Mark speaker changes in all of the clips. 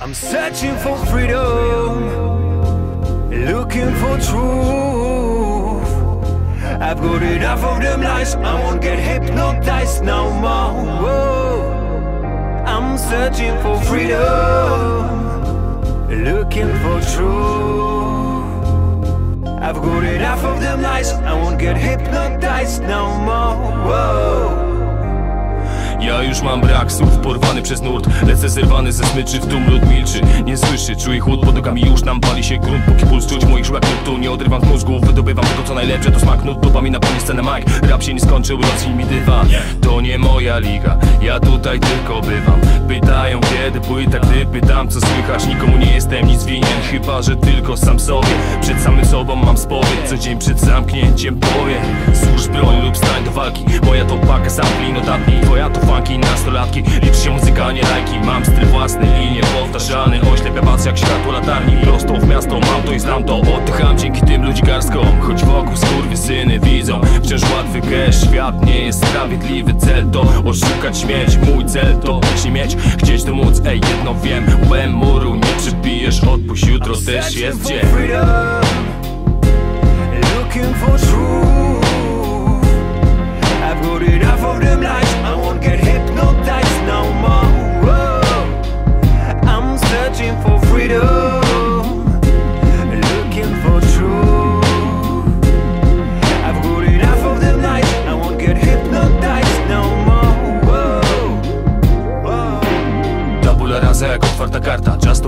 Speaker 1: I'm searching for freedom, looking for truth. I've got enough of them lies, I won't get hypnotized no more. Whoa. I'm searching for freedom, looking for truth. I've got enough of them lies, I won't get hypnotized no more. Whoa.
Speaker 2: Już mam brak słów, porwany przez nurt Lecę zerwany ze smyczy, w tłum lud milczy. Nie słyszy, czuję chłód pod nogami Już nam pali się grunt, póki puls czuć moich żyłach nurtu Nie odrywam mózgu, wydobywam tego co najlepsze To smak nut, dupami napełni scenę mic Rap się nie skończył, rozwij mi dywan. To nie moja liga, ja tutaj tylko bywam. Pytają kiedy płyta, gdy pytam co słychać Nikomu nie jestem nic winien, chyba że tylko sam sobie. Przed samym sobą mam spowiedź, co dzień przed zamknięciem powiem Złóż walki. Moja to paka, sampli, notatni Twoja to funky, nastolatki. Liczy się muzyka, nie lajki. Mam styl własny i niepowtarzalny. Oślepia was jak światło latarni. Prosto w miasto, mam to i znam to. Oddycham dzięki tym ludzi garskom. Choć wokół syny widzą. Wciąż łatwy cash, świat nie jest sprawiedliwy. Cel to oszukać śmieć Mój cel to też nie mieć, chcieć to móc. Ej, jedno wiem, łem muru nie przybijesz. Odpuść, jutro też jest dzień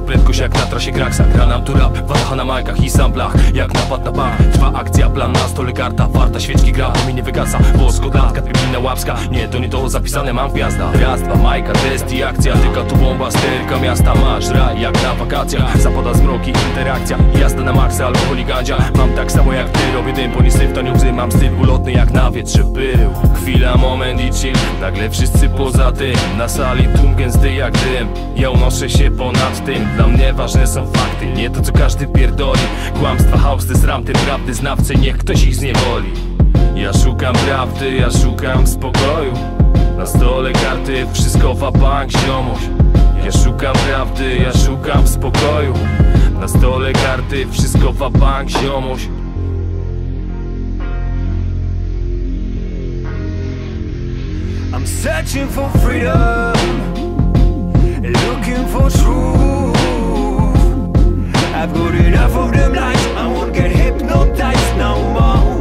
Speaker 2: prędkość jak na trasie Kraksa Gra nam tu rap, watacha na majkach i samplach. Jak napad na bank, trwa akcja, plan na stole karta Warta świeczki gra, mi nie wygasa. Włosko-datka, trybina łapska. Nie, to nie to zapisane mam w gwiazdach Raz, majka, test i akcja. Tyka tu bomba, sterka miasta. Masz raj jak na wakacjach. Zapada zmroki, interakcja. Jazda na maksa, alkohol i Mam tak samo jak ty, robię dym Po nie syf, to nie łzy, mam styl ulotny jak na wietrze był Chwila, moment i chill. Nagle wszyscy poza tym. Na sali tłum gęsty jak dym. Ja unoszę się ponad tym Dla mnie ważne są fakty Nie to co każdy pierdoli. Kłamstwa, hausty, sramty, prawdy Znawcy, niech ktoś ich zniewoli. Ja szukam prawdy, ja szukam spokoju. Na stole karty, wszystko w bank ziomuś. Ja szukam prawdy, ja szukam spokoju. Na stole karty, wszystko w bank ziomuś.
Speaker 1: I'm searching for freedom, looking for truth. I've got enough of them lies, I won't get hypnotized no more.